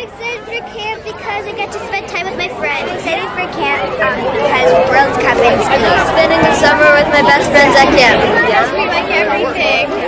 excited for camp because I get to spend time with my friends. Excited for camp um, because World Cup and. Spending the summer with my best friends at camp. We like everything.